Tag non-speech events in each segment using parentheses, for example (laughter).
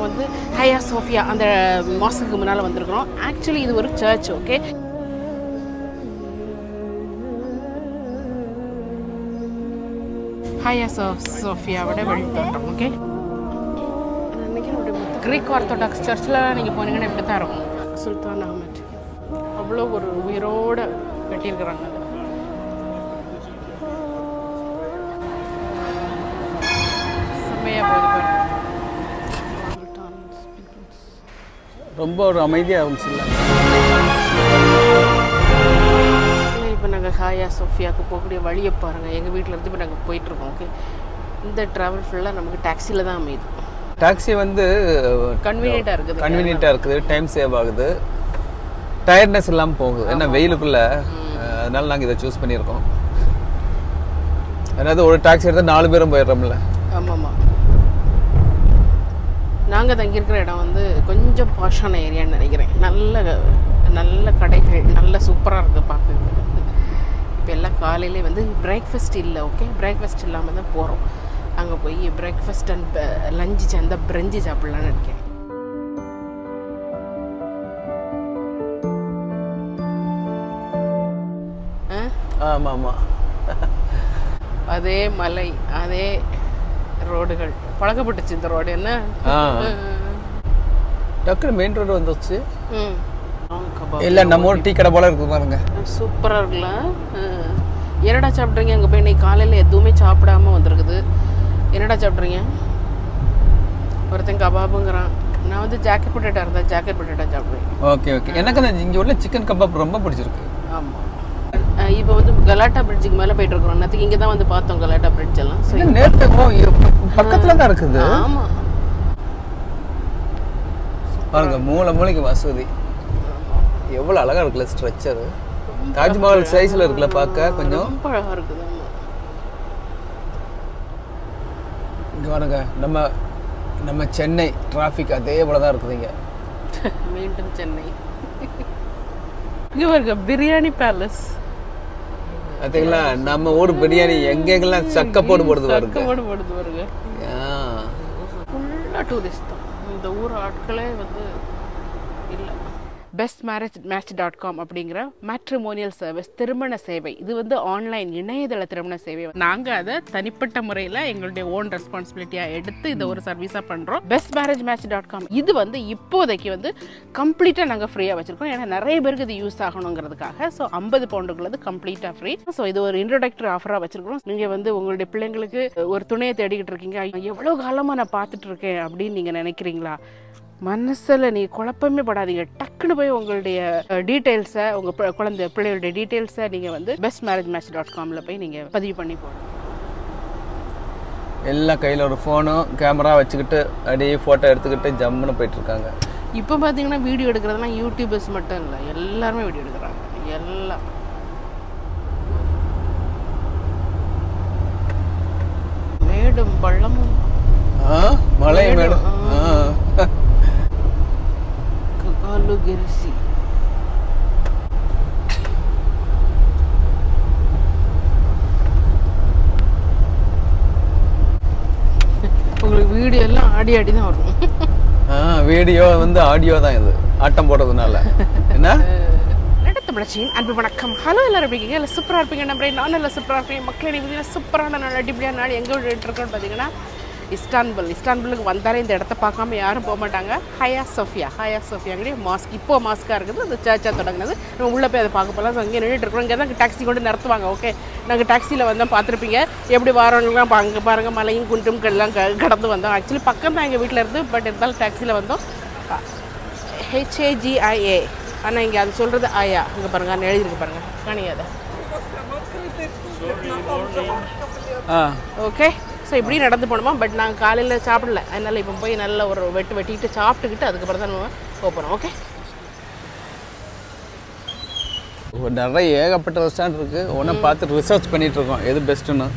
இப்போ வந்து ஹையா சோஃபியா அந்த மாசுக்கு முன்னால் வந்திருக்கிறோம். ஆக்சுவலி இது ஒரு சர்ச் ஓகே ஹையா சோ சோஃபியாவோட வழித்தோட்டம் ஓகே கிரீக் ஆர்த்தோடாக்ஸ் சர்ச்சில் நீங்கள் போனீங்கன்னா இப்படி தான் இருக்கும். சுல்தான் அஹமத். அவ்வளோ ஒரு உயிரோடு கட்டியிருக்கிறாங்க. அது செம்மையாக போகுது பாருங்கள் ரொம்ப ஒரு அமைதியாக இருந்துச்சுல்ல இப்போ நாங்கள் ஹாயா சோஃபியாவுக்கு போகக்கூடிய வழியை பாருங்கள் எங்கள் வீட்டில் இருந்து இப்போ நாங்கள் போயிட்டுருக்கோம் ஓகே இந்த ட்ராவல் ஃபுல்லாக நமக்கு டாக்ஸியில் தான் அமையுது. டாக்ஸி வந்து கன்வீனியண்ட்டாக இருக்குது. கன்வீனியண்ட்டாக இருக்குது. டைம் சேவ் ஆகுது. டயர்ட்னஸ் இல்லாமல் போகுது. ஏன்னா வெயிலுக்குள்ள அதனால நாங்கள் இதை சூஸ் பண்ணியிருக்கோம். அதாவது ஒரு டாக்ஸி எடுத்தால் நாலு பேரும் போயிடுறோம்ல. ஆமாம்மா. நாங்கள் தங்கியிருக்கிற இடம் வந்து கொஞ்சம் பாஷான ஏரியான்னு நினைக்கிறேன். நல்ல நல்ல கடைகள் நல்ல சூப்பராக இருக்குது பார்க்க இப்போ எல்லாம் காலையிலே வந்து பிரேக்ஃபாஸ்ட் இல்லை ஓகே பிரேக்ஃபாஸ்ட் இல்லாமல் தான் போகிறோம் அங்கே போய் பிரேக்ஃபாஸ்ட் அண்ட் லஞ்சு சேர்ந்தா பிரெஞ்சு சாப்பிட்லான்னு நினைக்கிறேன். ஆமாம் ஆமாம் அதே மலை அதே ரோடுகள் பழக்கப்பட்டுச்சு இந்த ரோடு என்ன? டக்குனு மெயின் ரோடு வந்துச்சு ம். இல்லை நம்ம ஊர் டீ கடை போல இருக்குது பாருங்க. சூப்பராக இருக்குல்ல. என்னடா சாப்பிட்றீங்க? அங்கே போய் இன்னைக்கு காலையில் எதுவுமே சாப்பிடாம வந்திருக்குது. என்னடா சாப்பிட்றீங்க? ஒருத்தன் கபாபுங்கிறான். நான் வந்து ஜாக்கெட் பொட்டேட்டா இருந்தேன் ஜாக்கெட் பொட்டேட்டா சாப்பிடுவேன். Okay okay. எனக்கு அந்த இங்கே உள்ள சிக்கன் கபாப் ரொம்ப பிடிச்சிருக்கு. ஆமாம் இப்போ வந்து கலாட்டா பிரிட்ஜுக்கு மேலே போயிட்டு இருக்கிறோம் நேற்றுக்கு இங்கே தான் வந்து பார்த்தோம் கலாட்டா பிரிட்ஜ் எல்லாம். நேற்று பக்கத்தில் தான் இருக்குது. ஆமாம் பாருங்க மூளை மூளைக்கு வசதி. எவ்வளோ அழகா இருக்குல்ல ஸ்ட்ரக்சர் தாஜ்மஹால் சைஸ்ல இருக்குல்ல பார்க்க கொஞ்சம். ரொம்ப அழகாக இருக்குது இங்க பாருங்க நம்ம நம்ம சென்னை டிராஃபிக் அதே போல தான் இருக்குது இங்க. (laughs) மீண்டும் சென்னை. இங்கே பாருங்க பிரியாணி பேலஸ் பார்த்தீங்களா நம்ம ஊர் பிரியாணி எங்கெங்கெல்லாம் சக்க போடு போடுது பாருங்க. கக்கமோடு போடுது பாருங்க. ஆ. ஃபுல்லாக டூரிஸ்ட் தான். இந்த ஊர் ஆட்களே வந்து இல்லை. Best marriage match dot com அப்படிங்கிற மேட்ரிமோனியல் சர்வீஸ் திருமண சேவை. இது வந்து ஆன்லைன் இணையதள திருமண சேவை. நாங்கள் அதை தனிப்பட்ட முறையில் எங்களுடைய ஓன் ரெஸ்பான்சிபிலிட்டியாக எடுத்து இதை ஒரு சர்வீஸாக பண்ணுறோம் best marriage match dot com இது வந்து இப்போதைக்கு வந்து கம்ப்ளீட்டாக நாங்கள் ஃப்ரீயாக வச்சுருக்கோம். ஏன்னா நிறைய பேருக்கு இது யூஸ் ஆகணுங்கிறதுக்காக. ஸோ ஐம்பது பவுண்டுக்குள்ளது கம்ப்ளீட்டாக ஃப்ரீ ஸோ இது ஒரு இன்ட்ரோடக்டரி ஆஃபராக வச்சுருக்கோம் நீங்கள் வந்து உங்களுடைய பிள்ளைங்களுக்கு ஒரு துணையை தேடிக்கிட்டு இருக்கீங்க. எவ்வளோ காலமாக நான் பார்த்துட்டு இருக்கேன் அப்படின்னு நீங்கள் நினைக்கிறீங்களா? மனசில் நீ குழப்பமே படாதீங்க. டக்குன்னு போய் உங்களுடைய டீட்டெயில்ஸை உங்கள் குழந்தை பிள்ளைகளுடைய டீட்டெயில்ஸை நீங்கள் வந்து பெஸ்ட் மேரேஜ் மேட்ச் டாட் காமில் போய் நீங்கள் பதிவு பண்ணி போடணும். எல்லாம் கையில் ஒரு ஃபோனும் கேமரா வச்சுக்கிட்டு அப்படியே ஃபோட்டோ எடுத்துக்கிட்டு ஜம்முன்னு போயிட்டு இருக்காங்க இப்போ பார்த்தீங்கன்னா வீடியோ எடுக்கிறதுலாம் யூடியூபர்ஸ் மட்டும் இல்லை எல்லாருமே வீடியோ எடுக்கிறாங்க. எல்லாம். மேடும் பள்ளமும். மலை மேடம் ஆ காலு கெரிசி உங்களுக்கு வீடியோ எல்லாம் ஆடி ஆடி தான் வரும். வீடியோ வந்து ஆடியோ தான் இது. ஆட்டம் போடுறதுனால. (laughs) என்ன? நடத்த பழச்சியின் அன்பு வணக்கம். ஹலோ எல்லாரும் இருக்கீங்க? இல்லை சூப்பராக இருப்பீங்க நம்புறேன். நானும் இல்லை சூப்பராக இருப்பேன் மக்கள் பார்த்தீங்கன்னா சூப்பரான நாள் அடிப்படியான நாள் எங்கே விட்டுட்டு இருக்கோம்னு பார்த்தீங்கன்னா இஸ்டான்புல் இஸ்டான்புலுக்கு வந்தாலே இந்த இடத்த பார்க்காம யாரும் போக மாட்டாங்க. Hagia Sophia. ஹயா சோஃபியாங்கிற மாஸ்க். இப்போ மாஸ்க்காக இருக்குது. அந்த சர்ச்சாக தொடங்கினது. நம்ம உள்ளே போய் அதை பார்க்க போகலாம் ஸோ இங்கே நின்றுட்டு இருக்கோம் இங்கே தான் டாக்ஸி கொண்டு நிறுத்துவாங்க. ஓகே நாங்கள் டாக்ஸியில் வந்தோம் பார்த்துருப்பீங்க. எப்படி வாரோம்லாம் அங்கே பாருங்கள் மலையும் குண்டும் எல்லாம் கடந்து வந்தோம். ஆக்சுவலி பக்கம் தான் எங்கள் வீட்டில் இருந்து பட் இருந்தாலும் டாக்ஸியில் வந்தோம். ஹெச்ஏஜிஐஏ ஆனால் இங்கே அது சொல்கிறது ஆயா. இங்கே பாருங்க. அங்கே எழுதிருக்கு பாருங்க. காணியாத. ஆ ஓகே ஸோ இப்படி நடந்து போனோமா? பட் நாங்கள் காலையில் சாப்பிடல. அதனால் இப்போ போய் நல்ல ஒரு வெட்டு வெட்டிட்டு சாப்பிட்டுக்கிட்டு அதுக்கப்புறம் தான் நம்ம போகிறோம் ஓகே நிறைய ஏகப்பட்ட ரெஸ்டாரண்ட் இருக்கு. ஒன்றை பார்த்து ரிசர்ச் பண்ணிட்டு இருக்கோம். எது பெஸ்ட்டுன்னு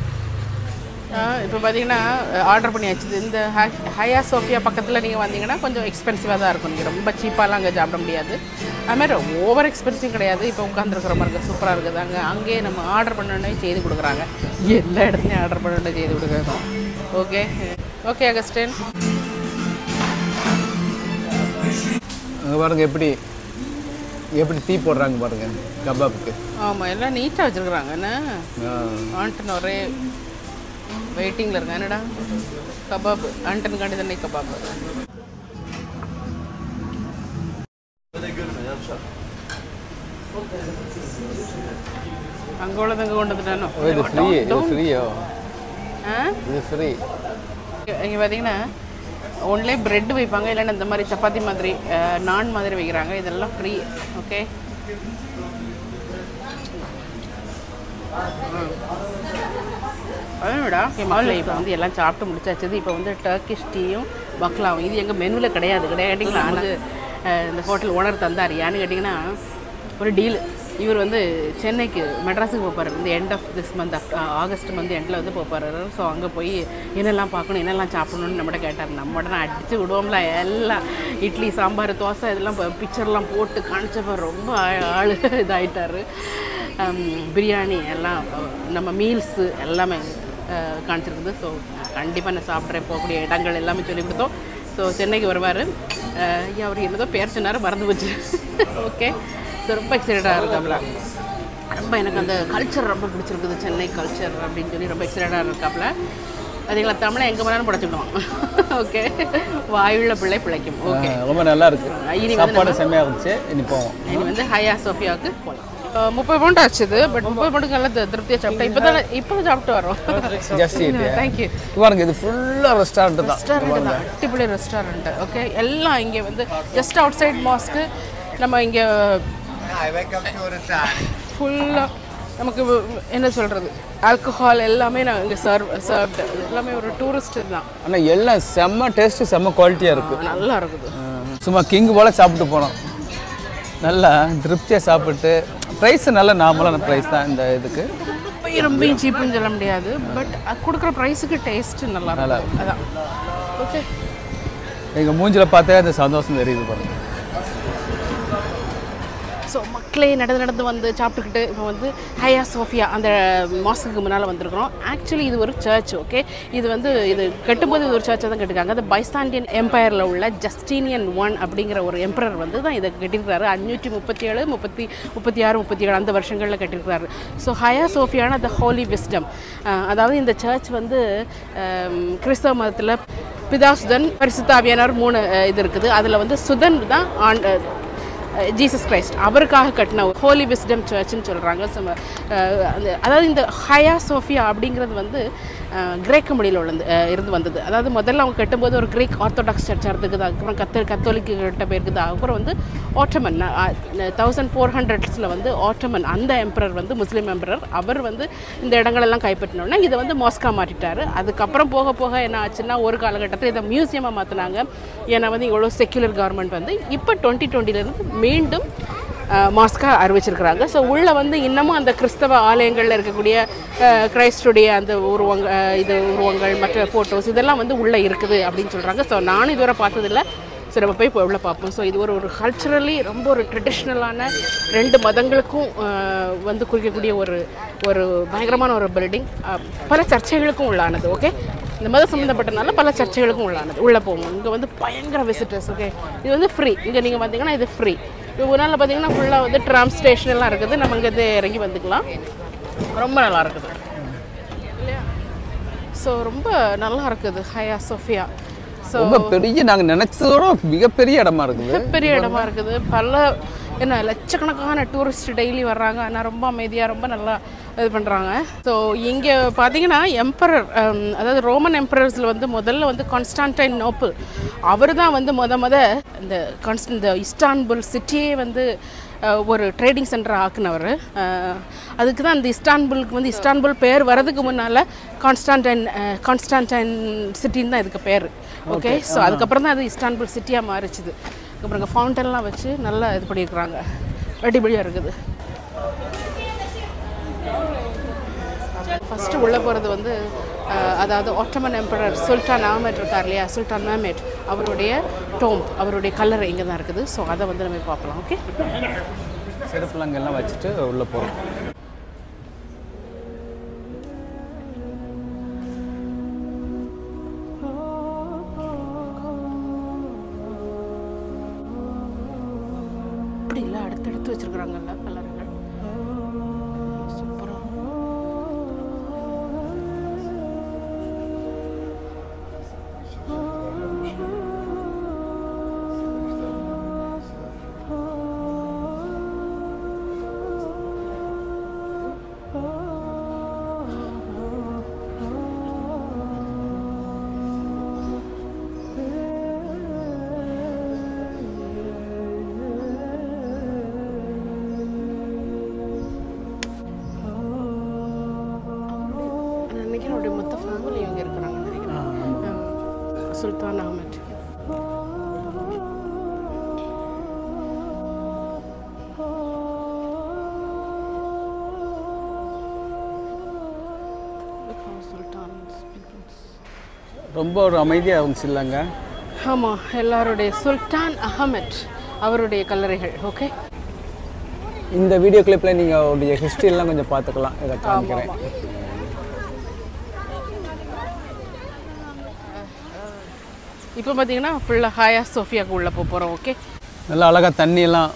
இப்போ பார்த்தீங்கன்னா ஆர்டர் பண்ணியாச்சு. இந்த ஹ- ஹயா சோஃபியா பக்கத்தில் நீங்கள் வந்தீங்கன்னா கொஞ்சம் எக்ஸ்பென்சிவாக தான் இருக்கும். நீங்கள் ரொம்ப சீப்பாலாம் அங்கே சாப்பிட முடியாது. அதுமாதிரி ஓவர் எக்ஸ்பென்சிவ் கிடையாது. இப்போ உட்காந்துருக்குற மாதிரி இருக்குது சூப்பராக இருக்குது. அங்கே அங்கேயே நம்ம ஆர்டர் பண்ணோன்னே செய்து கொடுக்குறாங்க. எல்லா இடத்துலையும் ஆர்டர் பண்ணோன்னே செய்து கொடுக்குறோம். ஓகே ஓகே அகஸ்டின் அங்கே பாருங்க எப்படி எப்படி தீ போடுறாங்க பாருங்க கபாபுக்கு. ஆமாம் எல்லாம் நீட்டாக வச்சுருக்குறாங்க. என்ன? ஆ. ஆண்டன் ஒரே வெயிட்டிங்கில் இருக்கேன். என்னடா? கபாப் ஆண்டன் காண்டி தானே கபாப். அங்கே உள்ளதங்க கொண்டு வந்துட்டானோ இது ஃப்ரீ இது ஃப்ரீயோ ஆ? இது ஃப்ரீ இங்கே பார்த்தீங்கன்னா ஒன்லே பிரெட் வைப்பாங்க இல்லைன்னா இந்த மாதிரி சப்பாத்தி மாதிரி நான் மாதிரி வைக்கிறாங்க. இதெல்லாம் ஃப்ரீ ஓகே அதனோடா மக்கள் இப்போ வந்து எல்லாம் சாப்பிட்டு முடிச்சாச்சு இப்போ வந்து டர்க்கிஷ் டீயும் பக்லாவும் இது எங்கள் மெனுவில் கிடையாது. கிடையாட்டிங்களா அஹ், இந்த ஹோட்டல் ஓனர் தந்தார். ஏன்னு கேட்டிங்கன்னா ஒரு டீல் இவர் வந்து சென்னைக்கு மெட்ராஸுக்கு போப்பார் இந்த end of this month August month எண்டில் வந்து போப்பார் ஸோ அங்கே போய் என்னெல்லாம் பார்க்கணும் என்னெல்லாம் சாப்பிடணும்னு நம்மகிட்ட கேட்டார். நம்ம உடனே அடித்து விடுவோம்ல எல்லாம். இட்லி சாம்பார் தோசை இதெல்லாம் பிக்சர்லாம் போட்டு காமிச்சப்ப ரொம்ப ஆளு இதாயிட்டாரு. ஹம், பிரியாணி எல்லாம் நம்ம மீல்ஸு எல்லாமே காமிச்சிருக்குது ஸோ கண்டிப்பாக நான் சாப்பிட்றேன். போகக்கூடிய இடங்கள் எல்லாமே சொல்லி கொடுத்தோம் ஸோ சென்னைக்கு வருவார். அவர் என்னதோ பேர் சொன்னார் மறந்து போச்சு. ஓகே ஸோ ரொம்ப எக்ஸைட்டடாக இருக்காப்ல. ரொம்ப எனக்கு அந்த கல்ச்சர் ரொம்ப பிடிச்சிருக்குது. சென்னை கல்ச்சர் அப்படின்னு சொல்லி ரொம்ப எக்ஸைட்டடாக இருக்காப்ல. அதுங்களா தமிழை எங்கே வேணாலும் படைச்சிடுவான் ஓகே வாயுள்ள பிள்ளை பிழைக்கும். ஓகே ரொம்ப நல்லா இருக்கு. இனி வந்து செம்மையாக இருந்துச்சு. இனி போவோம். இனி வந்து ஹையா சோஃபியாவுக்கு போகலாம் முப்பது பவுண்ட் ஆச்சுது பட் முப்பது பவுண்டுக்கு நல்லா திருப்தியாக சாப்பிட்டேன் இப்போ தான் இப்போ தான் சாப்பிட்டு வரோம் ஜஸ்ட் தேங்க்யூ பாருங்க இது ஃபுல்லாக ரெஸ்டாரண்ட் தான் ரெஸ்டாரண்ட் தான் ரெஸ்டாரண்ட் ஓகே எல்லாம் இங்கே வந்து ஜஸ்ட் அவுட் சைட் மாஸ்க்கு நம்ம இங்கே ஃபுல்லாக நமக்கு என்ன சொல்கிறது ஆல்கஹால் எல்லாமே நான் இங்கே சர்வ் சர்வ்டு எல்லாமே ஒரு டூரிஸ்ட் தான் ஆனால் எல்லாம் செம்ம டேஸ்ட்டு செம்ம குவாலிட்டியாக இருக்குது நல்லா இருக்குது சும்மா கிங் போல் சாப்பிட்டு போனோம் நல்லா திருப்தியாக சாப்பிட்டு ப்ரைஸ் நல்ல நார்மலான ப்ரைஸ் தான் இந்த இதுக்கு. ரொம்ப சீப்புன்னு சொல்ல முடியாது பட் கொடுக்குற ப்ரைஸுக்கு டேஸ்ட் நல்லா நல்லா அதான். ஓகே எங்கள் மூஞ்சில் பார்த்தே அந்த சந்தோஷம் தெரியுது பாருங்க. ஸோ மக்களே நடந்து நடந்து வந்து சாப்பிட்டுக்கிட்டு இப்போ வந்து ஹையா சோஃபியா அந்த மாசுக்கு முன்னால் வந்திருக்கிறோம். ஆக்சுவலி இது ஒரு சர்ச் ஓகே இது வந்து இது கட்டும்போது இது ஒரு சர்ச்சை தான் கட்டிருக்காங்க. அந்த பைசாண்டியன் எம்பையரில் உள்ள ஜஸ்டீனியன் ஒன் அப்படிங்கிற ஒரு எம்பரர் வந்து தான் இதை கட்டியிருக்காரு அஞ்சூற்றி முப்பத்தி ஏழு முப்பத்தி முப்பத்தி ஆறு முப்பத்தி ஏழு அந்த வருஷங்களில் கட்டியிருக்காரு ஸோ ஹயா சோஃபியான த ஹோலி விஸ்டம் அதாவது இந்த சர்ச் வந்து கிறிஸ்தவ மதத்தில் பிதாசுதன் பரிசுத்தாவியானவர் மூணு இது இருக்குது. அதில் வந்து சுதன் தான் ஆண்டு ஜீசஸ் கிரைஸ்ட் அவருக்காக கட்டின ஹோலி விஸ்டம் சர்ச்சுன்னு சொல்கிறாங்க அதாவது இந்த ஹயா சோஃபியா அப்படிங்கிறது வந்து கிரேக்க மொழியில் உள்ளது இருந்து வந்தது. அதாவது முதல்ல அவங்க கட்டும்போது ஒரு கிரீக் ஆர்த்தோடாக்ஸ் சர்ச்சாக இருக்குது அதுக்கப்புறம் கத்த கத்தோலிக்கு கிட்ட போயிருக்குது. அப்புறம் வந்து ஆட்டமன் தௌசண்ட் ஃபோர் ஹண்ட்ரட்ஸில் வந்து ஆட்டமன் அந்த எம்பரர் வந்து முஸ்லீம் எம்பரர் அவர் வந்து இந்த இடங்களெல்லாம் கைப்பற்றினோடனே இதை வந்து மாஸ்கா மாற்றிட்டாரு. அதுக்கப்புறம் போக போக என்ன ஆச்சுன்னா ஒரு காலகட்டத்தில் இதை மியூசியமாக மாற்றினாங்க ஏன்னா வந்து இவ்வளோ செக்யூலர் கவர்மெண்ட் வந்து இப்போ டுவெண்ட்டி டுவெண்ட்டிலேருந்து மீண்டும் மாஸ்காக அறிவிச்சிருக்கிறாங்க. ஸோ உள்ளே வந்து இன்னமும் அந்த கிறிஸ்தவ ஆலயங்களில் இருக்கக்கூடிய அஹ், கிரைஸ்டுடைய அந்த உருவங்க இது உருவங்கள் மற்ற ஃபோட்டோஸ் இதெல்லாம் வந்து உள்ளே இருக்குது அப்படின்னு சொல்கிறாங்க ஸோ நானும் இதுவரை பார்த்ததில்லை. ஸோ நம்ம போய் இப்போ பார்ப்போம். ஸோ இது ஒரு ஒரு கல்ச்சுரலி ரொம்ப ஒரு ட்ரெடிஷ்னலான ரெண்டு மதங்களுக்கும் வந்து குறிக்கக்கூடிய ஒரு ஒரு பயங்கரமான ஒரு பில்டிங் பல சர்ச்சைகளுக்கும் உள்ளானது ஓகே இந்த மதம் சம்மந்தப்பட்டனால பல சர்ச்சைகளுக்கும் உள்ளானது. உள்ளே போவோம். இங்கே வந்து பயங்கர விசிட்டர்ஸ் ஓகே இது வந்து ஃப்ரீ இங்கே நீங்கள் பார்த்தீங்கன்னா இது ஃப்ரீ ஒரு நாளில் பார்த்தீங்கன்னா ஃபுல்லாக வந்து ட்ராம் ஸ்டேஷன் எல்லாம் இருக்குது. நம்ம இங்கேருந்து இறங்கி வந்துக்கலாம். ரொம்ப நல்லா இருக்குது. இல்லையா? ஸோ ரொம்ப நல்லா இருக்குது. ஹயா சோஃபியா. ஸோ ரொம்ப பெரிய நாங்கள் நினச்சதோட மிகப்பெரிய இடமா இருக்குது. பெரிய இடமா இருக்குது. பல என்ன லட்சக்கணக்கான டூரிஸ்ட் டெய்லி வர்றாங்க. ஆனால் ரொம்ப அமைதியாக ரொம்ப நல்லா இது பண்ணுறாங்க ஸோ இங்கே பார்த்தீங்கன்னா எம்பரர் அதாவது ரோமன் எம்பரர்ஸில் வந்து முதல்ல வந்து கான்ஸ்டான்டைன் நோப்பிள் அவர் தான் வந்து முத முத இந்த கான்ஸ்ட் இந்த இஸ்டான்புல் சிட்டியே வந்து ஒரு ட்ரேடிங் சென்டர் ஆக்குனவர். அதுக்கு தான் இந்த இஸ்டான்புலுக்கு வந்து இஸ்டான்புல் பேர் வரதுக்கு முன்னால் கான்ஸ்டான்டைன் கான்ஸ்டான்டைன் சிட்டின்னு தான் இதுக்கு பேர். ஓகே ஸோ அதுக்கப்புறம் தான் அது இஸ்டான்புல் சிட்டியாக மாறிச்சுது. அப்புறம் இங்கே ஃபவுண்டன்லாம் வச்சு நல்லா இது பண்ணியிருக்கிறாங்க. அடிபடியாக இருக்குது. ஃபஸ்ட்டு உள்ளே போகிறது வந்து அதாவது ஒட்டமன் எம்பரர் சுல்தான் அஹமத் இருக்கார் இல்லையா? சுல்தான் மஹமட் அவருடைய டோம் அவருடைய கல்லறை இங்கே தான் இருக்குது. ஸோ அதை வந்து நம்ம பார்க்கலாம் ஓகே செருப்புலங்கெல்லாம் வச்சுட்டு உள்ளே போகிறோம் இல்லை அடுத்தடுத்து வச்சிருக்கிறாங்கல்ல ரொம்ப ஒரு அமைதியாக இல்லைங்க? ஆமாம் எல்லாருடைய சுல்தான் அகமத் அவருடைய கல்லறைகள் ஓகே இந்த வீடியோ கிளிப்பில் நீங்கள் அவருடைய எல்லாம் கொஞ்சம் பார்த்துக்கலாம். இதை காமிக்கிறேன். இப்போ பார்த்தீங்கன்னா ஃபுல்லாக ஹாயா சோஃபியாவுக்கு உள்ளே போக போகிறோம் ஓகே நல்லா அழகாக தண்ணியெல்லாம்.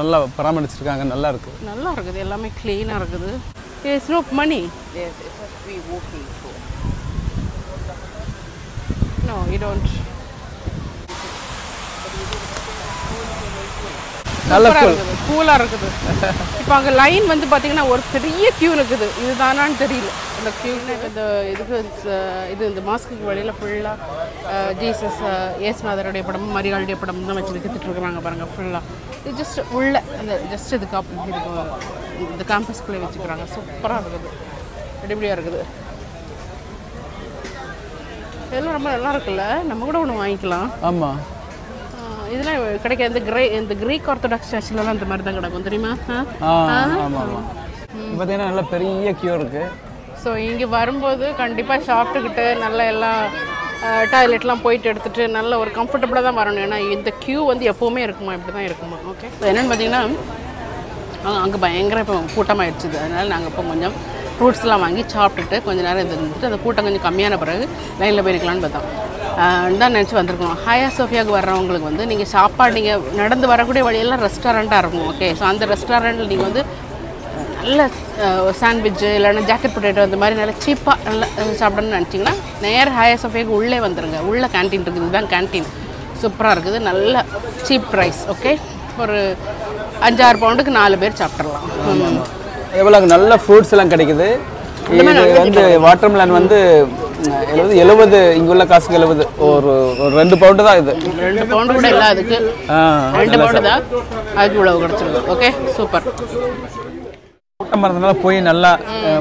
நல்லா பராமரிச்சிருக்காங்க. நல்லா இருக்கு. நல்லா இருக்குது எல்லாமே க்ளீனாக இருக்குது. It's no money no you don't நல்ல இருக்குது கூலாக இருக்குது. இப்போ அங்கே லைன் வந்து பார்த்தீங்கன்னா ஒரு பெரிய க்யூ இருக்குது. இதுதானான்னு தெரியல. இந்த இதுக்கு இது இந்த மாஸ்க்கு வழியில் ஃபுல்லாக ஜீசஸ் ஏசுநாதருடைய படம் மரியாளுடைய படம் தான் வச்சு வித்துட்டு இருக்கிறாங்க பாருங்கள் ஃபுல்லாக இது ஜஸ்ட் உள்ள அந்த ஜஸ்ட் இது இதுக்கு இந்த கேம்பஸ்குள்ளே வச்சுக்கிறாங்க. சூப்பராக இருக்குது. அடிப்படியாக இருக்குது. இதெல்லாம் ரொம்ப நல்லா இருக்குல்ல? நம்ம கூட ஒன்று வாங்கிக்கலாம். ஆமாம் இதெல்லாம் கிடைக்காது. இந்த கிரே இந்த கிரீக் ஆர்த்தடாக்ஸ் சர்ச்சிலலாம் இந்த மாதிரி தான் கிடக்கும். தெரியுமா? பார்த்தீங்கன்னா நல்ல பெரிய கியூ இருக்கு. ஸோ இங்கே வரும்போது கண்டிப்பாக சாப்பிட்டுக்கிட்டு நல்ல எல்லாம் டாய்லெட்லாம் போயிட்டு எடுத்துகிட்டு நல்ல ஒரு கம்ஃபர்டபுளாக தான் வரணும். ஏன்னா இந்த க்யூ வந்து எப்போவுமே இருக்குமா? இப்படி தான் இருக்குமா? ஓகே என்னென்னு பார்த்தீங்கன்னா அங்கே பயங்கர இப்போ கூட்டமாயிடுச்சு. அதனால் நாங்கள் இப்போ கொஞ்சம் ஃப்ரூட்ஸ்லாம் வாங்கி சாப்பிட்டுட்டு கொஞ்சம் நேரம் இது இருந்துட்டு அந்த கூட்டம் கொஞ்சம் கம்மியான பிறகு லைனில் போயிருக்கலாம்னு பார்த்தோம். தான் நினச்சி வந்திருக்கணும் ஹாயா சோஃபியாவுக்கு வர்றவங்களுக்கு வந்து நீங்கள் சாப்பாடு நீங்கள் நடந்து வரக்கூடிய வழியெல்லாம் ரெஸ்டாரண்ட்டாக இருக்கும் ஓகே ஸோ அந்த ரெஸ்டாரண்ட்டில் நீங்கள் வந்து நல்ல சாண்ட்விட்சு இல்லைன்னா ஜாக்கெட் பொட்டேட்டோ அந்த மாதிரி நல்ல சீப்பாக நல்ல சாப்பிடணும்னு நினச்சிங்கன்னா நேர் ஹாயா சோஃபியாவுக்கு உள்ளே வந்துருங்க. உள்ள கேன்டீன் இருக்குது. இதுதான் கேன்டீன் சூப்பராக இருக்குது. நல்ல சீப் ப்ரைஸ் ஓகே ஒரு அஞ்சாறு பவுண்டுக்கு நாலு பேர் சாப்பிட்றலாம் ம். எவ்வளோ நல்ல ஃப்ரூட்ஸ் எல்லாம் கிடைக்குது. இது வந்து வாட்டர்மெலன் வந்து எழுபது எழுபது இங்கே உள்ள காசுக்கு எழுபது ஒரு ஒரு ரெண்டு பவுண்டு தான் இது. ரெண்டு பவுண்டு கூட இல்லை அதுக்கு ரெண்டு பவுண்டு தான் அதுக்கு இவ்வளவு கிடச்சிருக்கு. ஓகே சூப்பர் கூட்டம் இருந்தனால போய் நல்லா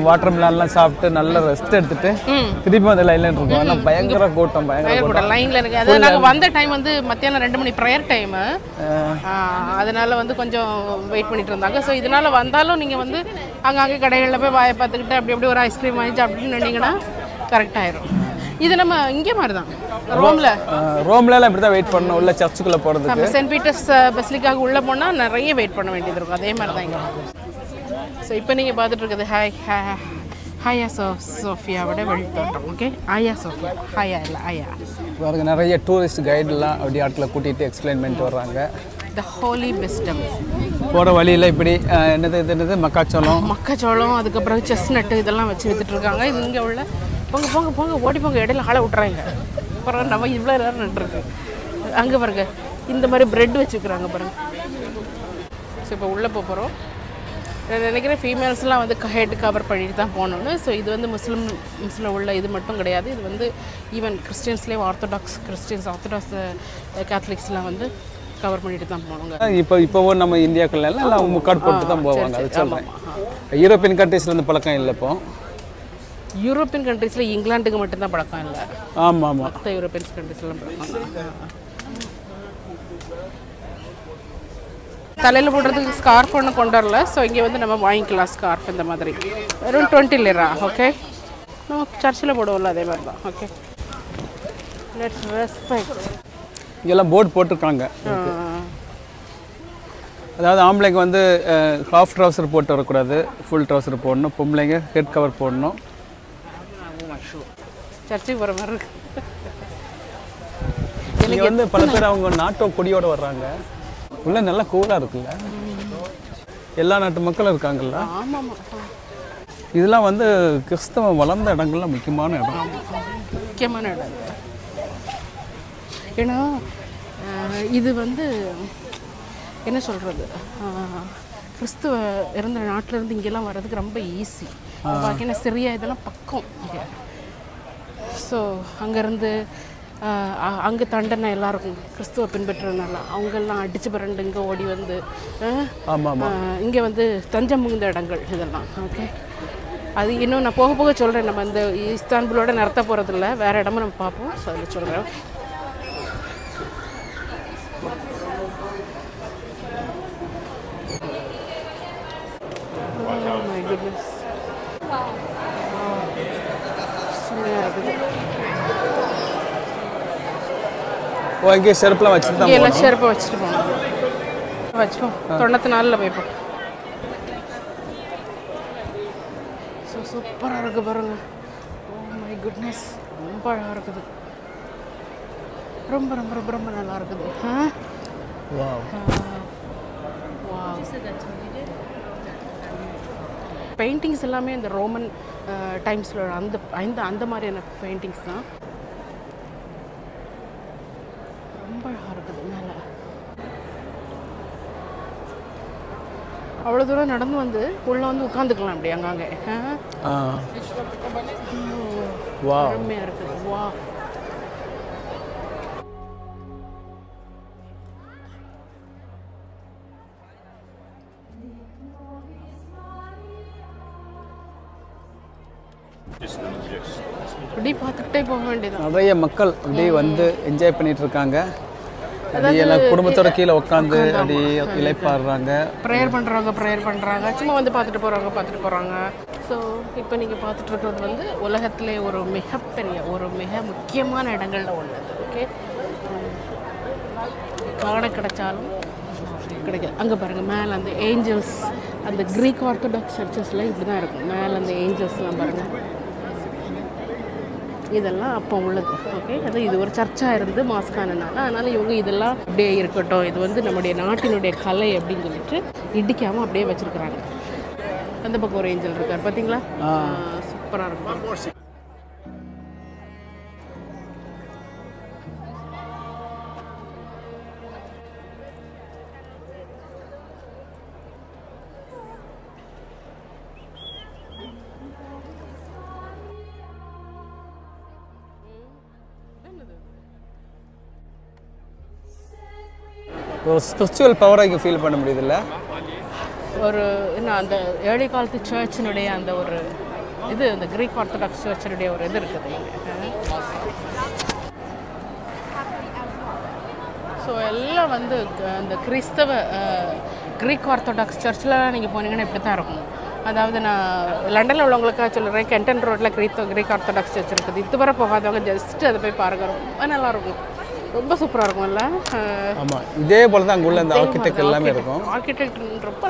வாட்டர் மிலான்லாம் சாப்பிட்டு நல்லா ரெஸ்ட் எடுத்துட்டு திருப்பி வந்து லைன்ல இருக்கோம். ஆனால் பயங்கர கூட்டம் பயங்கர கூட்டம். லைனில் இருக்குது அது நாங்கள் வந்த டைம் வந்து மத்தியானம் ரெண்டு மணி ப்ரேயர் டைமு அதனால வந்து கொஞ்சம் வெயிட் பண்ணிட்டு இருந்தாங்க. ஸோ இதனால வந்தாலும் நீங்கள் வந்து அங்கங்கே கடைகளில் போய் வாயை பார்த்துக்கிட்டு அப்படி அப்படி ஒரு ஐஸ்கிரீம் வாங்கி அப்படின்னு நின்னீங்கன்னா கரெக்ட் ஆயிரும். இது நம்ம இங்கே மாதிரி தான் ரோமில் ரோம்ல இப்படி தான் வெயிட் பண்ணணும். உள்ள சர்ச்சுக்குள்ள போறதுக்கு. சென்ட் பீட்டர்ஸ் பெசிலிக்காக உள்ளே போனால் நிறைய வெயிட் பண்ண வேண்டியது இருக்கும். அதே மாதிரி தான் இங்கே. ஸோ இப்போ நீங்கள் பார்த்துட்டு இருக்குது ஹாய் ஹாயா சோ சோஃபியாவோட வெளித்தோட்டம் ஓகே ஆயா சோஃபியா ஹாயா இல்லை ஆயா பாருங்க நிறைய டூரிஸ்ட் கைடெல்லாம் அப்படி ஆட்களை கூட்டிட்டு எக்ஸ்பிளைன் பண்ணிட்டு வர்றாங்க. த ஹோலி பெஸ்டம் போற வழியில இப்படி என்னது இது என்னது? மக்காச்சோளம். மக்காச்சோளம் அதுக்கப்புறம் செஸ்நட்டு இதெல்லாம் வச்சு வித்துட்டு இருக்காங்க இது இங்கே உள்ள போங்க போங்க போங்க ஓடி போங்க இடையில ஆளை விட்றாங்க அப்புறம் நம்ம இவ்வளோ நேரம் நின்றுருக்கு. அங்கே பாருங்க இந்த மாதிரி பிரெட் வச்சுக்கிறாங்க பாருங்க. ஸோ இப்போ உள்ளே போக போகிறோம் நான் நினைக்கிறேன் ஃபீமேல்ஸ்லாம் வந்து ஹெட் கவர் பண்ணிட்டு தான் போகணுன்னு ஸோ இது வந்து முஸ்லீம் முஸ்லிம் உள்ள இது மட்டும் கிடையாது. இது வந்து ஈவன் கிறிஸ்டியன்ஸ்லேயே ஆர்த்தடாக்ஸ் கிறிஸ்டியன்ஸ் ஆர்த்தடாக்ஸ் கேத்தலிக்ஸ்லாம் வந்து கவர் பண்ணிட்டு தான் போகணுங்க இப்போ இப்போ நம்ம எல்லாம் எல்லாம் முக்காடு போட்டு தான் போவாங்க. அது சொல்றேன். யூரோப்பியன் கண்ட்ரீஸ்ல இருந்து பழக்கம் இல்லை இப்போ. யூரோப்பியன் கண்ட்ரீஸில் இங்கிலாந்துக்கு மட்டும்தான் பழக்கம் இல்லை. ஆமா ஆமா. மற்ற யூரோப்பியன் கண்ட்ரீஸ்லாம் பழக்கம் தலையில் போடுறதுக்கு ஸ்கார்ஃப் ஒன்றும் கொண்டு வரல. ஸோ இங்கே வந்து நம்ம வாங்கிக்கலாம் ஸ்கார்ஃப் இந்த மாதிரி. வெறும் டுவெண்ட்டி லிரா ஓகே நம்ம சர்ச்சில் போடுவோம்ல அதே மாதிரி தான் ஓகே லெட்ஸ் ரெஸ்பெக்ட் இங்கெல்லாம் போர்டு போட்டிருக்காங்க. அதாவது ஆம்பளைங்க வந்து ஹாஃப் ட்ரவுசர் போட்டு வரக்கூடாது. ஃபுல் ட்ரவுசர் போடணும். பொம்பளைங்க ஹெட் கவர் போடணும். சர்ச்சுக்கு போகிற மாதிரி இருக்கு. வந்து பல பேர் அவங்க நாட்டோ கொடியோட வர்றாங்க. உள்ள நல்லா கூலாக இருக்குல்ல? எல்லா நாட்டு மக்களும் இருக்காங்கல்ல? இதெல்லாம் வந்து கிறிஸ்தவம் வளர்ந்த இடங்கள்ல முக்கியமான இடம். முக்கியமான இடம். ஏன்னா இது வந்து என்ன சொல்கிறது கிறிஸ்துவ இருந்த நாட்டிலேருந்து இங்கெல்லாம் வர்றதுக்கு ரொம்ப ஈஸி பார்த்தீங்கன்னா சிறிய இதெல்லாம் பக்கம் ஸோ அங்கேருந்து அங்கே தண்டனை எல்லாருக்கும் கிறிஸ்துவ பின்பற்றுறதுனால அவங்கெல்லாம் அடிச்சு பிறண்டு இங்கே ஓடி வந்து இங்கே வந்து தஞ்சம் புகுந்த இடங்கள் இதெல்லாம் ஓகே. அது இன்னும் நான் போக போக சொல்கிறேன் நம்ம இந்த இஸ்தான்புலோட நடத்த போகிறதில்ல வேறு இடமும் நம்ம பார்ப்போம். அதில் சொல்கிறேன் ஓ இங்கே செருப்புலாம் வச்சுட்டு தான் எல்லாம் செருப்பை வச்சுட்டு போகணும். வச்சுப்போம். தொண்ணூற்றி நாலில் போய்ப்போம் ஸோ சூப்பராக இருக்கு பாருங்க. ஓ மை குட்னஸ் ரொம்ப அழகாக இருக்குது. ரொம்ப ரொம்ப ரொம்ப ரொம்ப நல்லா இருக்குது. பெயிண்டிங்ஸ் எல்லாமே இந்த ரோமன் டைம்ஸில் அந்த அந்த அந்த மாதிரியான பெயிண்டிங்ஸ் தான் ரொம்ப அழகாக இருக்குது மேலே அவ்வளோ தூரம் நடந்து வந்து உள்ளே வந்து உட்காந்துக்கலாம் அப்படி அங்கங்கே. அருமையாக இருக்குது வா. இப்படி பார்த்துக்கிட்டே போக வேண்டியதான் நிறைய மக்கள் அப்படியே வந்து என்ஜாய் பண்ணிட்டு இருக்காங்க. அப்படியே எல்லாம் குடும்பத்தோட கீழே உட்காந்து அப்படியே இலைப்பாடுறாங்க. ப்ரேயர் பண்ணுறவங்க ப்ரேயர் பண்ணுறாங்க சும்மா வந்து பார்த்துட்டு போகிறவங்க பார்த்துட்டு போகிறாங்க ஸோ இப்போ நீங்கள் பார்த்துட்டு இருக்கிறது வந்து உலகத்திலே ஒரு மிகப்பெரிய ஒரு மிக முக்கியமான இடங்கள்ல உள்ளது ஓகே காண கிடைச்சாலும் கிடைக்காது. அங்கே பாருங்கள் மேலே அந்த ஏஞ்சல்ஸ் அந்த க்ரீக் ஆர்த்தடாக்ஸ் சர்ச்சஸில் இப்படி தான் இருக்கும். மேலே அந்த ஏஞ்சல்ஸ்லாம் பாருங்கள் இதெல்லாம் அப்போ உள்ளது ஓகே அது இது ஒரு சர்ச்சாக இருந்து மாஸ்கானனால அதனால் இவங்க இதெல்லாம் அப்படியே இருக்கட்டும். இது வந்து நம்முடைய நாட்டினுடைய கலை அப்படின்னு சொல்லிட்டு இடிக்காமல் அப்படியே வச்சுருக்குறாங்க. அந்த பக்கம் ஒரு ஏஞ்சல் இருக்கார் பார்த்தீங்களா சூப்பராக இருக்கும். ஒரு ஸ்பிரிச்சுவல் பவரை இங்கே ஃபீல் பண்ண முடியுதுல்ல? ஒரு என்ன அந்த ஏழை காலத்து சர்ச்சினுடைய அந்த ஒரு இது அந்த கிரீக் ஆர்த்தடாக்ஸ் சர்ச்சினுடைய ஒரு இது இருக்குது ஸோ எல்லாம் வந்து க- அந்த கிறிஸ்தவ கிரீக் ஆர்த்தடாக்ஸ் சர்ச்சில் நீங்கள் போனீங்கன்னா இப்படி தான் இருக்கும். அதாவது நான் லண்டனில் உள்ளவங்களுக்காக சொல்கிறேன் கென்டன் ரோட்டில் கிரீத் கிரீக் ஆர்த்தடாக்ஸ் சர்ச் இருக்குது. இதுவரை போகாதவங்க ஜஸ்ட் அதை போய் பாருங்க. ரொம்ப நல்லாயிருக்கும் ரொம்ப சூப்பராக இருக்கும்ல. ஆமாம் இதே போல தான் அங்கே உள்ள அந்த ஆர்கிடெக்ட் எல்லாமே இருக்கும். ஆர்கிடெக்ட் ரொம்ப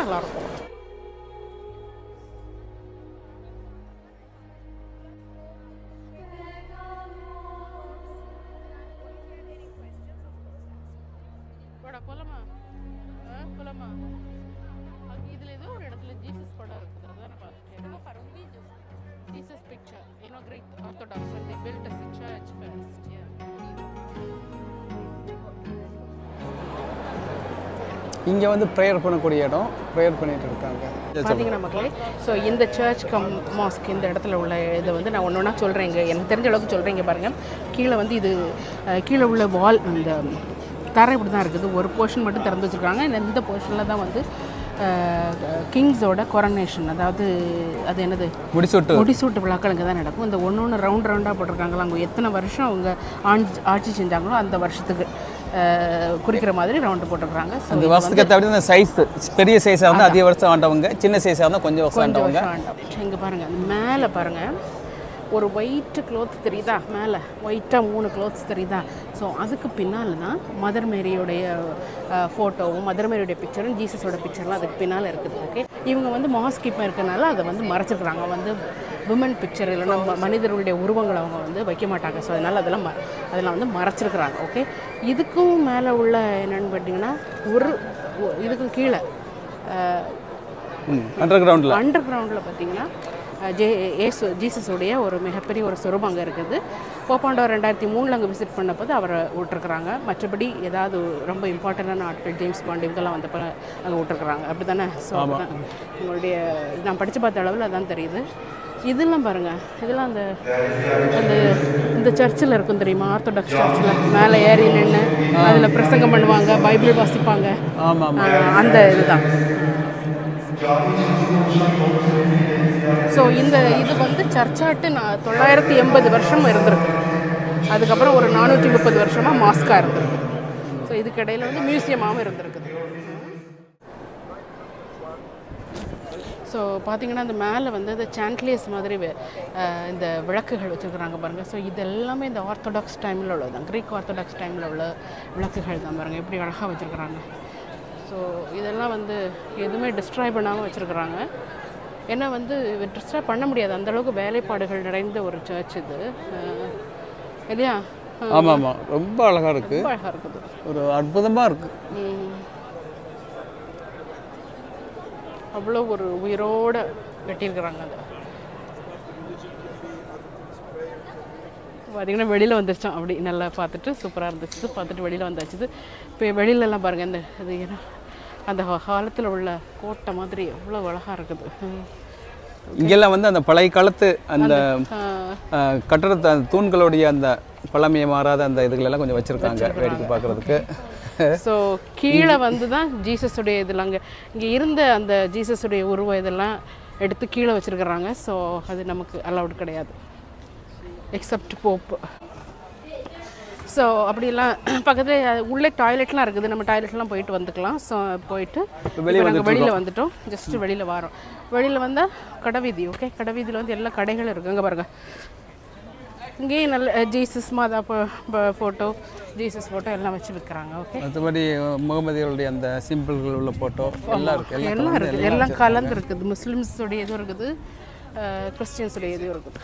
இங்கே வந்து ப்ரேயர் பண்ணக்கூடிய இடம் ப்ரேயர் பண்ணிட்டு இருக்காங்க. பார்த்தீங்கன்னா மக்களே? ஸோ இந்த சர்ச் கம் மாஸ்க் இந்த இடத்துல உள்ள இதை வந்து நான் ஒன்று ஒன்றா சொல்கிறேன் இங்கே எனக்கு தெரிஞ்ச அளவுக்கு சொல்கிறேங்க பாருங்கள் கீழே வந்து இது கீழே உள்ள வால் இந்த தரை இப்படி தான் இருக்குது. ஒரு போர்ஷன் மட்டும் திறந்து வச்சுருக்காங்க. இந்த போர்ஷனில் தான் வந்து கிங்ஸோட கொரனேஷன் அதாவது அது என்னது? முடிச்சுட்டு முடிசூட்டு விழாக்கள் இங்கே தான் நடக்கும். இந்த ஒன்று ஒன்று ரவுண்ட் ரவுண்டாக போட்டிருக்காங்களா அவங்க எத்தனை வருஷம் அவங்க ஆட்சி ஆட்சி செஞ்சாங்களோ அந்த வருஷத்துக்கு. குறிக்கிற மாதிரி ரவுண்டு போட்டிருக்காங்க ஸோ அந்த வருஷத்துக்கு ஏற்ற அந்த சைஸ் பெரிய சைஸாக இருந்தால் அதிக வருஷம் ஆண்டவங்க சின்ன சைஸாக இருந்தால் கொஞ்சம் வருஷம் ஆண்டவங்க. இங்கே பாருங்கள் மேலே பாருங்கள் ஒரு ஒயிட்டு க்ளோத் தெரியுதா? மேலே. ஒயிட்டாக மூணு க்ளோத்ஸ் தெரியுதா? ஸோ அதுக்கு பின்னால் தான் மதர் மேரியோடைய ஃபோட்டோவும் மதர் மேரியோடைய பிக்சரும் ஜீசஸோட பிக்சர்லாம் அதுக்கு பின்னால் இருக்குது ஓகே இவங்க வந்து மாஸ்க் இப்போ இருக்கனால அதை வந்து மறைச்சிருக்கிறாங்க. வந்து விமன் பிக்சர் இல்லைன்னா மனிதர்களுடைய உருவங்களை அவங்க வந்து வைக்க மாட்டாங்க. ஸோ அதனால் அதெல்லாம் ம அதெல்லாம் வந்து மறைச்சிருக்கிறாங்க ஓகே இதுக்கும் மேலே உள்ள என்னென்னு பார்த்தீங்கன்னா ஒரு இதுக்கும் கீழே அண்டர் கிரவுண்டில் அண்டர் கிரவுண்டில் பார்த்தீங்கன்னா ஜே ஏசு ஜீசஸுடைய ஒரு மிகப்பெரிய ஒரு சொரூபம் அங்கே இருக்குது. போப்பாண்டவர் ரெண்டாயிரத்தி மூணில் அங்கே விசிட் பண்ணபோது அவரை விட்டுருக்குறாங்க. மற்றபடி ஏதாவது ரொம்ப இம்பார்ட்டண்டான ஆட்கள் ஜேம்ஸ் பாண்ட் இவங்கெல்லாம் வந்தப்போ அங்கே விட்டுருக்குறாங்க. அப்படி தானே ஸோ உங்களுடைய நான் படித்து பார்த்த அளவில் அதான் தெரியுது. இதெல்லாம் பாருங்கள் இதெல்லாம் அந்த அந்த இந்த சர்ச்சில் இருக்கும் தெரியுமா? ஆர்த்தடாக்ஸ் சர்ச்சில் மேலே ஏறி நின்று அதில் பிரசங்கம் பண்ணுவாங்க பைபிள் வாசிப்பாங்க. அந்த இதுதான். ஸோ இந்த இது வந்து சர்ச்சாட்டு நான் தொள்ளாயிரத்தி எண்பது வருஷம் இருந்திருக்கு. அதுக்கப்புறம் ஒரு நானூற்றி முப்பது வருஷமாக மாஸ்காக இருந்திருக்கு. ஸோ இதுக்கிடையில் வந்து மியூசியமாகவும் இருந்திருக்குது. ஸோ பார்த்தீங்கன்னா அந்த மேலே வந்து இந்த சாண்ட்லியஸ் மாதிரி இந்த விளக்குகள் வச்சுருக்குறாங்க பாருங்கள் ஸோ இது எல்லாமே இந்த ஆர்த்தடாக்ஸ் டைமில் உள்ளது க்ரீக் ஆர்த்தடாக்ஸ் டைமில் உள்ள விளக்குகள் தான் பாருங்கள் எப்படி அழகாக வச்சுருக்குறாங்க. ஸோ இதெல்லாம் வந்து எதுவுமே டிஸ்ட்ராய் பண்ணாமல் வச்சுருக்குறாங்க. ஏன்னா வந்து டிஸ்ட்ராய் பண்ண முடியாது. அந்த அளவுக்கு வேலைப்பாடுகள் நிறைந்த ஒரு சர்ச் இது. இல்லையா? ஆமாம். ஆமாம் ரொம்ப அழகாக இருக்குது ரொம்ப அழகாக இருக்குது. ஒரு அற்புதமாக இருக்குது ம். அவ்வளோ ஒரு உயிரோட வெட்டியிருக்கிறாங்க அதை பார்த்தீங்கன்னா வெளியில் வந்துருச்சோம். அப்படி நல்லா பார்த்துட்டு சூப்பராக இருந்துச்சு. பார்த்துட்டு வெளியில் வந்தாச்சு. இப்போ வெளியிலலாம் பாருங்கள் இந்த இது ஏன்னா அந்த காலத்தில் உள்ள கோட்டை மாதிரி எவ்வளோ அழகாக இருக்குது. இங்கெல்லாம் வந்து அந்த பழைய காலத்து அந்த கட்டடத்தை தூண்களுடைய அந்த பழமையை மாறாத அந்த இதுகளெல்லாம் கொஞ்சம் வச்சுருக்காங்க வேடிக்கை பார்க்குறதுக்கு. ஸோ கீழே வந்து தான் ஜீசஸுடைய இதெல்லாம் அங்கே இங்கே இருந்த அந்த ஜீசஸுடைய உருவம் இதெல்லாம் எடுத்து கீழே வச்சுருக்குறாங்க. ஸோ அது நமக்கு அலௌட் கிடையாது. எக்ஸப்ட் போப்பு ஸோ அப்படிலாம் பக்கத்தில் உள்ளே டாய்லெட்லாம் இருக்குது. நம்ம டாய்லெட்லாம் போயிட்டு வந்துக்கலாம். ஸோ போயிட்டு நாங்கள் வெளியில் வந்துட்டோம். ஜஸ்ட் வெளியில் வரோம். வெளியில் வந்தால் கடைவீதி ஓகே கடைவீதியில் வந்து எல்லா கடைகளும் இருக்குது அங்கே பாருங்கள் இங்கேயும் நல்ல ஜீசஸ் மாதா ஃபோட்டோ ஜீசஸ் ஃபோட்டோ எல்லாம் வச்சு விற்கிறாங்க ஓகே மற்றபடி முகமதிகளுடைய அந்த சிம்பிள்கள் உள்ள ஃபோட்டோ எல்லாம் இருக்குது எல்லாம் இருக்குது எல்லாம் கலந்து இருக்குது முஸ்லிம்ஸுடைய இதுவும் இருக்குது கிறிஸ்டியன்ஸுடைய இதுவும் இருக்குது.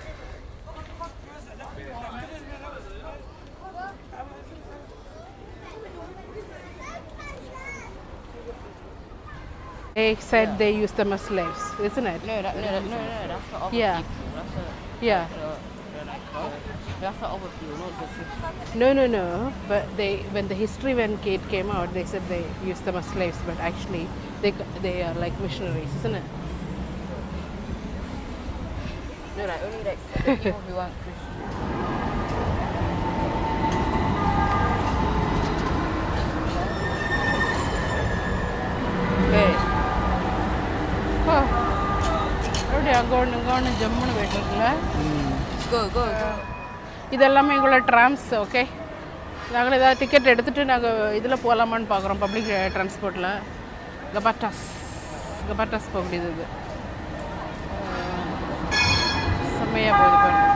They said they use them as slaves, isn't it? No, that, no, no, no, that's other Yeah. Yeah. No, no, no. But they, when the history when Kate came out, they said they used them as slaves, but actually they they are like missionaries, isn't it? No, like only like people who aren't Christian. അവിടെ അങ്ങോട്ട് ഇങ്ങോട്ട് ജമ്മുന്ന് പോയിട്ടുള്ള go, go. இதெல்லாமே எங்களோட trams okay நாங்கள் ஏதாவது ticket எடுத்துகிட்டு நாங்கள் இதில் போகலாமான்னு பார்க்குறோம் பப்ளிக் டிரான்ஸ்போர்ட்டில் கபாட்டாஸ் கபாட்டாஸ் போக முடியுது இது. செம்மையாக போகுது பாருங்க.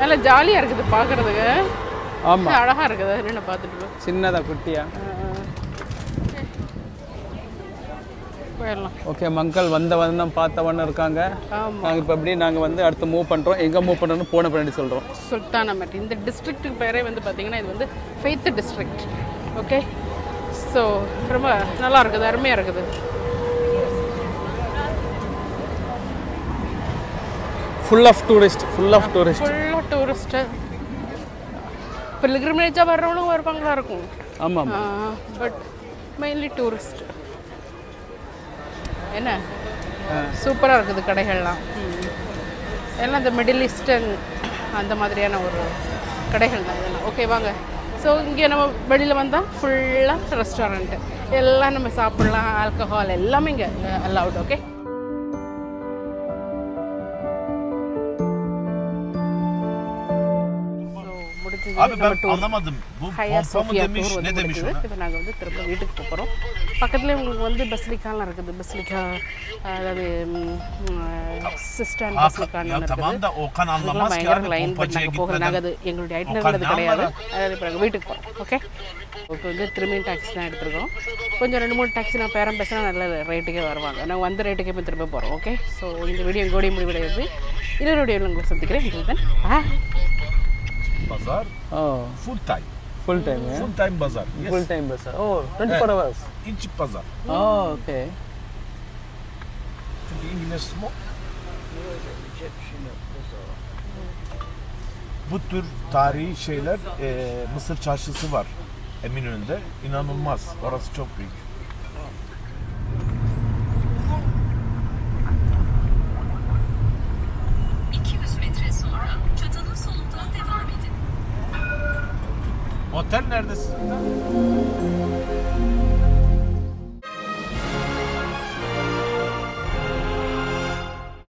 நல்லா ஜாலியாக இருக்குது பார்க்குறதுக்கு ஆமாம் அழகாக இருக்குது நின்று பார்த்துட்டு. சின்னதாக குட்டியாக போயிடலாம். ஓகே மக்கள் வந்த வண்ணம் பார்த்த வண்ணம் இருக்காங்க. நாங்கள் இப்போ அப்படியே நாங்கள் வந்து அடுத்து மூவ் பண்ணுறோம் எங்கே மூவ் பண்ணுறோன்னு போன பின்னாடி சொல்கிறோம் சுல்தானமட். இந்த டிஸ்ட்ரிக்ட்டுக்கு பேரே வந்து பார்த்தீங்கன்னா இது வந்து ஃபெய்த் டிஸ்ட்ரிக்ட் ஓகே ஸோ ரொம்ப நல்லா இருக்குது அருமையாக இருக்குது. Full of tourist full of tourist ஃபுல்லாக டூரிஸ்ட்டு பில்கிரிமேஜாக வர்றவங்களும் வருவாங்களா இருக்கும்? ஆமாம். பட் மெயின்லி டூரிஸ்ட் என்ன? சூப்பராக இருக்குது கடைகள்லாம். எல்லாம் இந்த மிடில் ஈஸ்டர்ன் அந்த மாதிரியான ஒரு கடைகள் தான் இதெல்லாம். ஓகே வாங்க. ஸோ இங்கே நம்ம வெளியில் வந்தால் ஃபுல்லாக ரெஸ்டாரண்ட்டு எல்லாம் நம்ம சாப்பிட்லாம் ஆல்கஹால் எல்லாமே இங்கே allowed okay Abi ben anlamadım. Bu pompa mı demiş, ne ona? இப்போ நாங்கள் வந்து திரும்ப வீட்டுக்கு போக போகிறோம் பக்கத்துலேயே உங்களுக்கு வந்து பஸ்லிக்காலாம் இருக்குது. பஸ்லிக்கா அதாவது சிஸ்டான் tamam இருக்குது. Okan anlamaz ki பயங்கர abi லைன் pompacıya நாங்கள் போகிற நாங்கள் gitmeden. அது எங்களுடைய உட்காந்து அது கிடையாது. அதாவது இப்போ நாங்கள் வீட்டுக்கு போகிறோம் ஓகே இப்போ வந்து திரும்பியும் டாக்ஸி தான் எடுத்துருக்கோம். கொஞ்சம் ரெண்டு மூணு டாக்ஸி நான் பேரம் பேசினா நல்ல ரேட்டுக்கே வருவாங்க. நாங்கள் வந்த ரேட்டுக்கே இப்போ திரும்ப போகிறோம் ஓகே ஸோ இந்த வீடியோ எங்கூடயும் முடிவடையுது இன்னொரு வீடியோவில் உங்களை சந்திக்கிறேன். இதுதான் bazaar oh. full time. Full time, yeah? Full time bazaar. Yes. Full time bazaar. Oh, eh, 24 evet. hours. İnci pazar. Oh, okay. Çünkü İngiliz smoke. Bu tür tarihi şeyler e, Mısır çarşısı var Eminönü'nde. İnanılmaz. Orası çok büyük. Otel nerede sizin?